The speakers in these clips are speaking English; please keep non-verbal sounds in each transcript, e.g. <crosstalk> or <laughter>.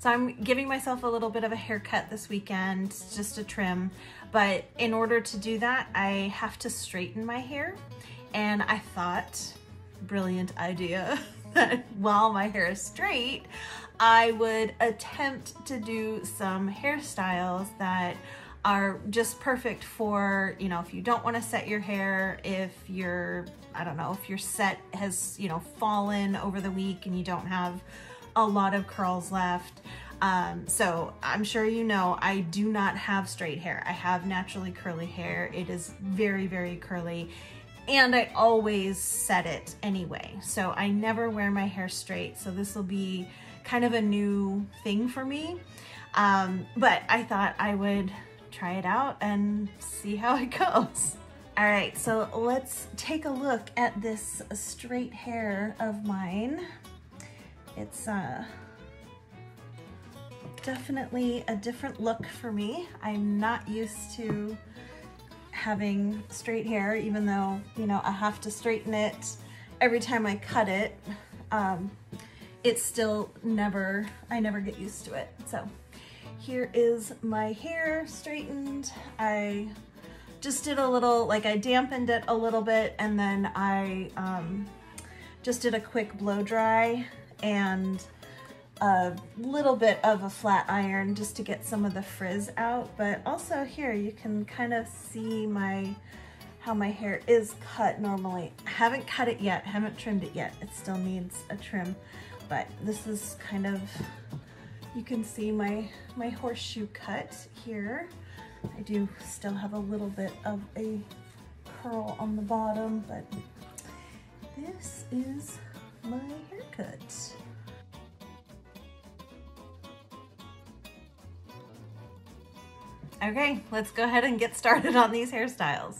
So I'm giving myself a little bit of a haircut this weekend, just a trim. But in order to do that, I have to straighten my hair. And I thought, brilliant idea, <laughs> that while my hair is straight, I would attempt to do some hairstyles that are just perfect for, you know, if you don't want to set your hair, if your, I don't know, if your set has, you know, fallen over the week and you don't have a lot of curls left. Um, so I'm sure you know, I do not have straight hair. I have naturally curly hair. It is very, very curly and I always set it anyway. So I never wear my hair straight. So this will be kind of a new thing for me. Um, but I thought I would try it out and see how it <laughs> goes. All right, so let's take a look at this straight hair of mine. It's uh, definitely a different look for me. I'm not used to having straight hair, even though, you know, I have to straighten it every time I cut it. Um, it's still never, I never get used to it. So here is my hair straightened. I just did a little, like I dampened it a little bit and then I um, just did a quick blow dry and a little bit of a flat iron just to get some of the frizz out. But also here you can kind of see my how my hair is cut normally. I haven't cut it yet, haven't trimmed it yet. It still needs a trim, but this is kind of you can see my, my horseshoe cut here. I do still have a little bit of a curl on the bottom, but this is my haircut. Okay, let's go ahead and get started on these hairstyles.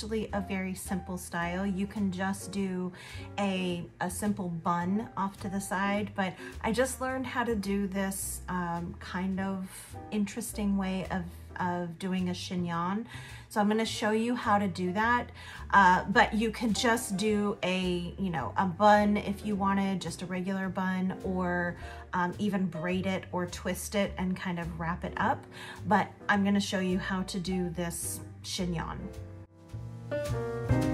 Actually a very simple style. You can just do a, a simple bun off to the side, but I just learned how to do this um, kind of interesting way of, of doing a chignon. So I'm gonna show you how to do that. Uh, but you can just do a, you know, a bun if you wanted, just a regular bun, or um, even braid it or twist it and kind of wrap it up. But I'm gonna show you how to do this chignon. Música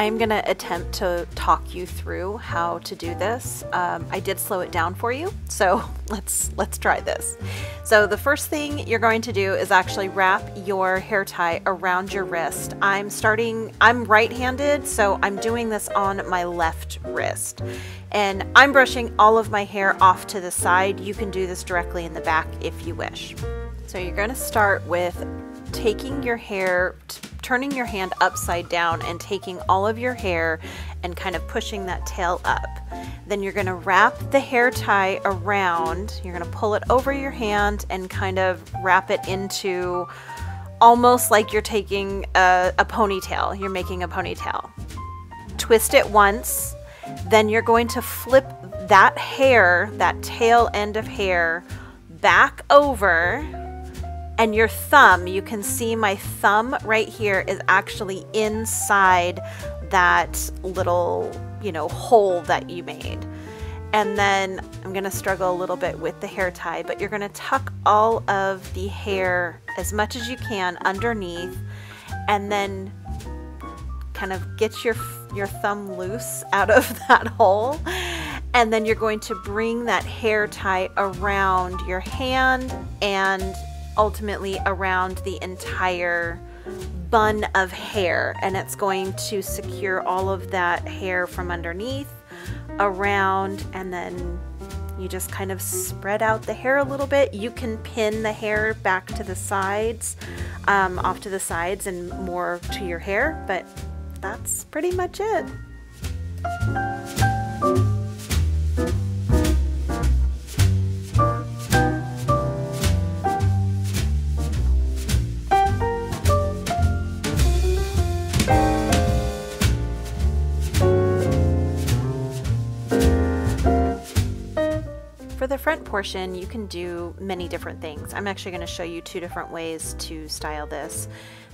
I'm gonna attempt to talk you through how to do this. Um, I did slow it down for you, so <laughs> let's let's try this. So the first thing you're going to do is actually wrap your hair tie around your wrist. I'm starting, I'm right-handed, so I'm doing this on my left wrist. And I'm brushing all of my hair off to the side. You can do this directly in the back if you wish. So you're gonna start with taking your hair, turning your hand upside down and taking all of your hair and kind of pushing that tail up. Then you're gonna wrap the hair tie around, you're gonna pull it over your hand and kind of wrap it into almost like you're taking a, a ponytail, you're making a ponytail. Twist it once, then you're going to flip that hair, that tail end of hair, back over and your thumb, you can see my thumb right here is actually inside that little, you know, hole that you made. And then I'm gonna struggle a little bit with the hair tie, but you're gonna tuck all of the hair as much as you can underneath and then kind of get your, your thumb loose out of <laughs> that hole. And then you're going to bring that hair tie around your hand and ultimately around the entire bun of hair and it's going to secure all of that hair from underneath around and then you just kind of spread out the hair a little bit. You can pin the hair back to the sides, um, off to the sides and more to your hair, but that's pretty much it. Front portion, you can do many different things. I'm actually going to show you two different ways to style this.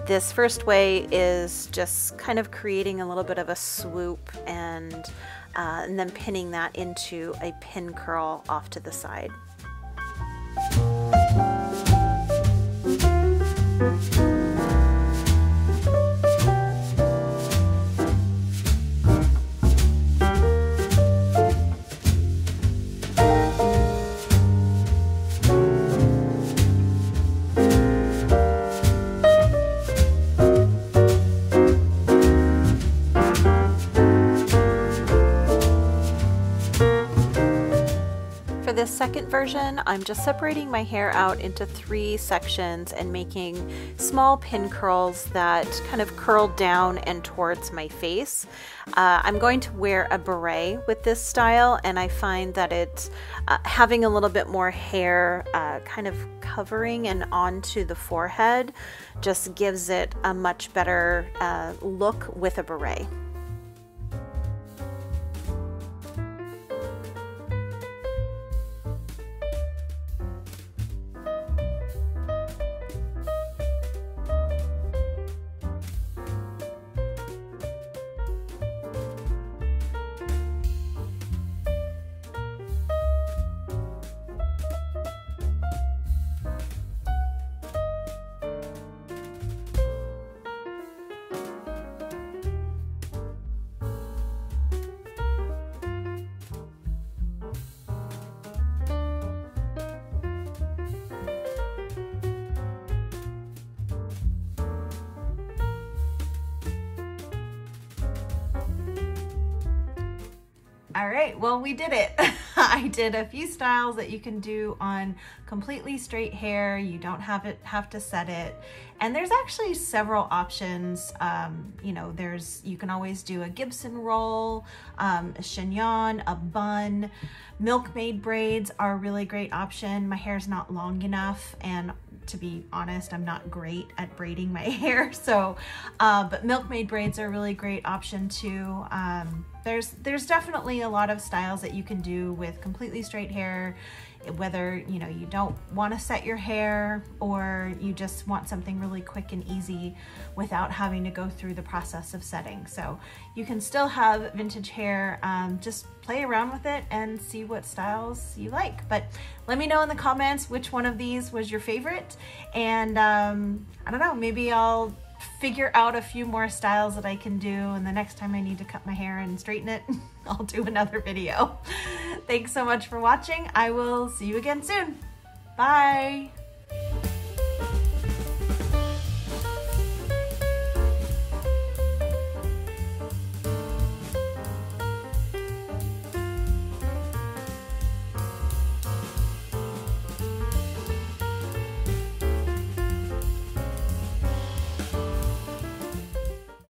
This first way is just kind of creating a little bit of a swoop and, uh, and then pinning that into a pin curl off to the side. This second version, I'm just separating my hair out into three sections and making small pin curls that kind of curl down and towards my face. Uh, I'm going to wear a beret with this style and I find that it's uh, having a little bit more hair uh, kind of covering and onto the forehead just gives it a much better uh, look with a beret. All right, well, we did it. <laughs> I did a few styles that you can do on completely straight hair. You don't have it have to set it. And there's actually several options. Um, you know, there's you can always do a Gibson roll, um, a chignon, a bun. Milkmaid braids are a really great option. My hair's not long enough and to be honest, I'm not great at braiding my <laughs> hair. So, uh, but milkmaid braids are a really great option too. Um, there's, there's definitely a lot of styles that you can do with completely straight hair whether you know you don't want to set your hair or you just want something really quick and easy without having to go through the process of setting. So you can still have vintage hair um, just play around with it and see what styles you like. But let me know in the comments which one of these was your favorite. And um, I don't know maybe I'll figure out a few more styles that I can do and the next time I need to cut my hair and straighten it, <laughs> I'll do another video. <laughs> Thanks so much for watching. I will see you again soon. Bye.